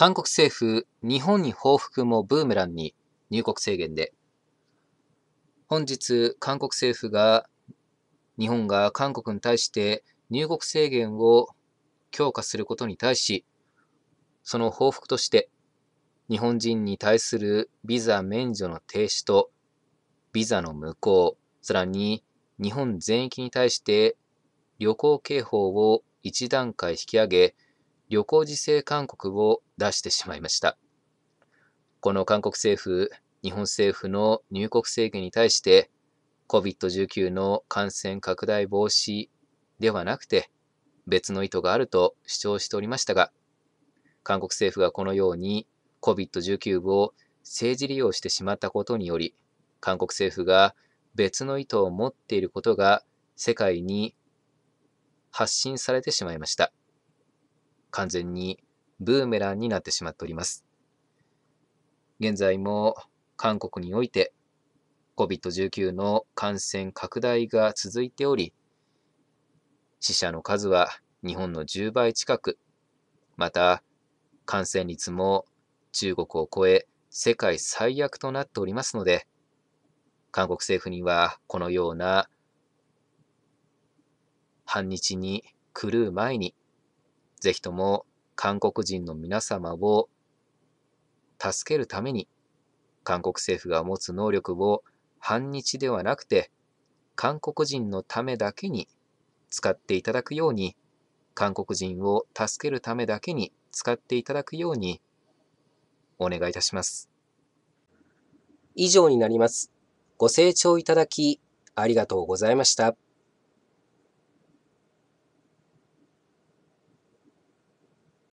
韓国政府、日本に報復もブーメランに入国制限で、本日、韓国政府が、日本が韓国に対して入国制限を強化することに対し、その報復として、日本人に対するビザ免除の停止と、ビザの無効、さらに日本全域に対して旅行警報を一段階引き上げ、旅行自制勧告を出してしまいました。この韓国政府、日本政府の入国制限に対して、COVID-19 の感染拡大防止ではなくて、別の意図があると主張しておりましたが、韓国政府がこのように COVID-19 を政治利用してしまったことにより、韓国政府が別の意図を持っていることが世界に発信されてしまいました。完全にブーメランになってしまっております。現在も韓国において COVID-19 の感染拡大が続いており、死者の数は日本の10倍近く、また感染率も中国を超え世界最悪となっておりますので、韓国政府にはこのような反日に狂う前にぜひとも韓国人の皆様を助けるために、韓国政府が持つ能力を反日ではなくて、韓国人のためだけに使っていただくように、韓国人を助けるためだけに使っていただくように、お願いいたします。以上になります。ご清聴いただき、ありがとうございました。